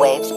Waves